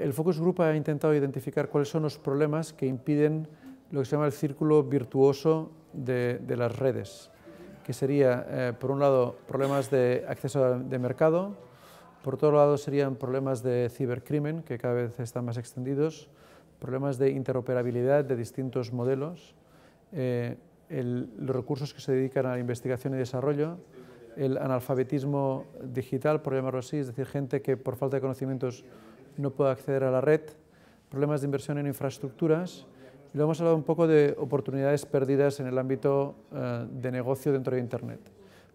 El Focus Group ha intentado identificar cuáles son los problemas que impiden lo que se llama el círculo virtuoso de, las redes, que sería, eh, por un lado, problemas de acceso de mercado, por otro lado serían problemas de cibercrimen, que cada vez están más extendidos, problemas de interoperabilidad de distintos modelos, eh, los recursos que se dedican a la investigación y desarrollo, el analfabetismo digital, por llamarlo así, es decir, gente que por falta de conocimientos no puede acceder a la red, problemas de inversión en infraestructuras y luego hemos hablado un poco de oportunidades perdidas en el ámbito eh, de negocio dentro de Internet.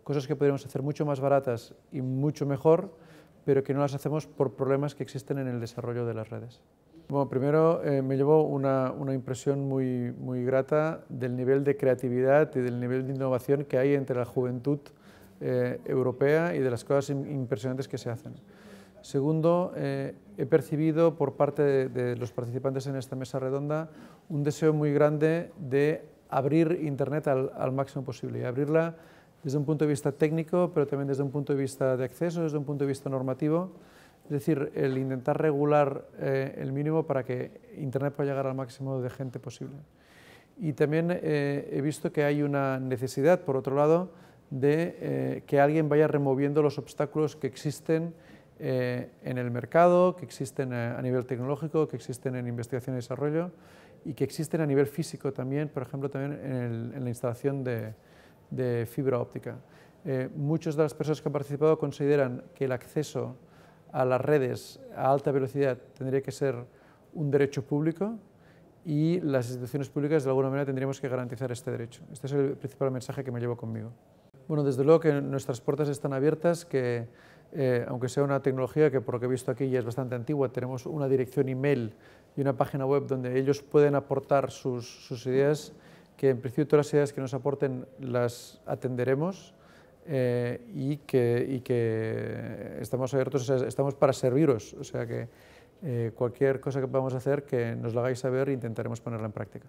Cosas que podríamos hacer mucho más baratas y mucho mejor, pero que no las hacemos por problemas que existen en el desarrollo de las redes. Bueno, primero eh, me llevó una, una, impresión muy, muy grata del nivel de creatividad y del nivel de innovación que hay entre la juventud eh, europea y de las cosas impresionantes que se hacen. Segundo, eh, he percibido por parte de, los participantes en esta mesa redonda un deseo muy grande de abrir Internet al, al, máximo posible y abrirla desde un punto de vista técnico, pero también desde un punto de vista de acceso, desde un punto de vista normativo, es decir, el intentar regular eh, el mínimo para que Internet pueda llegar al máximo de gente posible. Y también eh, he visto que hay una necesidad, por otro lado, de que alguien vaya removiendo los obstáculos que existen eh, en el mercado, que existen eh, a nivel tecnológico, que existen en investigación y desarrollo y que existen a nivel físico también, por ejemplo, también en, la instalación de, fibra óptica. Eh, muchas de las personas que han participado consideran que el acceso a las redes a alta velocidad tendría que ser un derecho público y las instituciones públicas de alguna manera tendríamos que garantizar este derecho. Este es el principal mensaje que me llevo conmigo. Bueno, desde luego que nuestras puertas están abiertas, que eh, aunque sea una tecnología que por lo que he visto aquí ya es bastante antigua, tenemos una dirección email y una página web donde ellos pueden aportar sus, ideas, que en principio todas las ideas que nos aporten las atenderemos eh, y, que, estamos abiertos, estamos para serviros, o sea que eh, cualquier cosa que podamos hacer que nos lo hagáis saber e intentaremos ponerla en práctica.